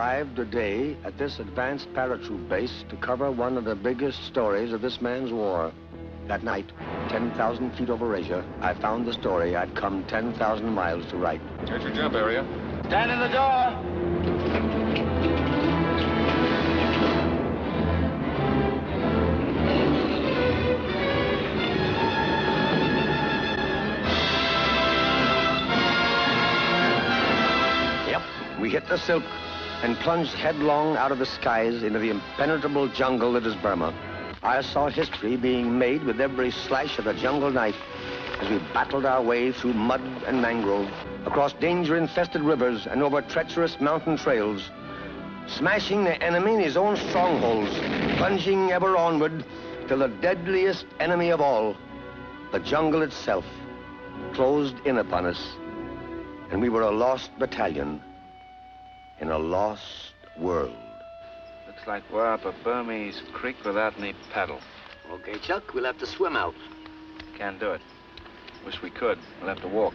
arrived today at this advanced paratroop base to cover one of the biggest stories of this man's war. That night, 10,000 feet over Asia, I found the story I'd come 10,000 miles to write. Here's your jump area. Stand in the door. Yep, we hit the silk and plunged headlong out of the skies into the impenetrable jungle that is Burma. I saw history being made with every slash of the jungle knife as we battled our way through mud and mangrove, across danger-infested rivers and over treacherous mountain trails, smashing the enemy in his own strongholds, plunging ever onward till the deadliest enemy of all, the jungle itself, closed in upon us, and we were a lost battalion in a lost world. Looks like we're up a Burmese creek without any paddle. Okay, Chuck, we'll have to swim out. Can't do it. Wish we could. We'll have to walk.